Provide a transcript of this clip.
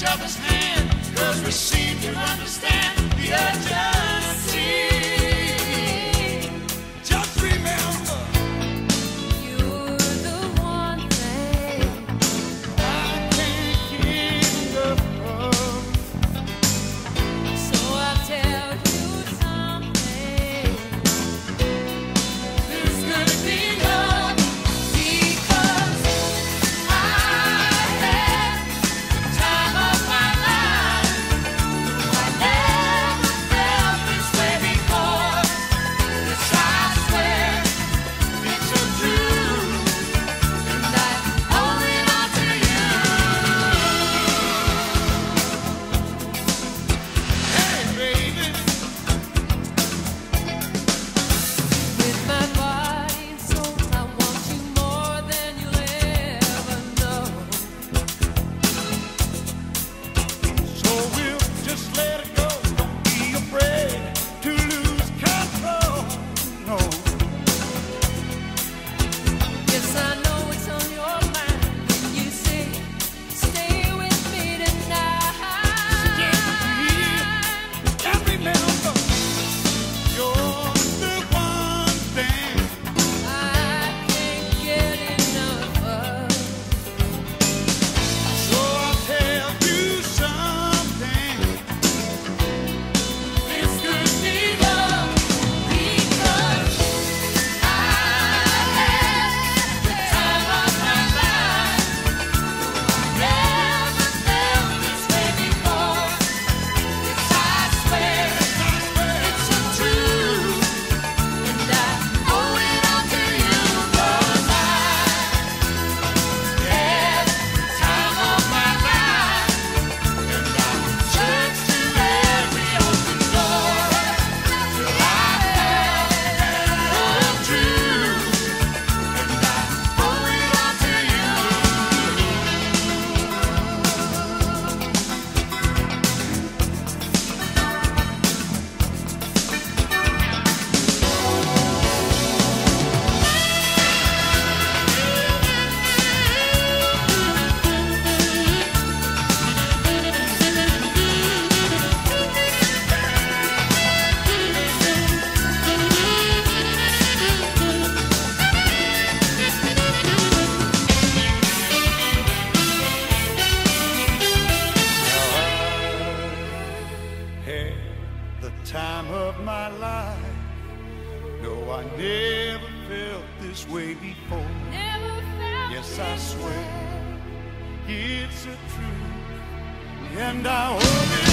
each other's hand, cause we seem to understand the urge time of my life. No, I never felt this way before. yes, I swear way. it's a truth, and I hope it.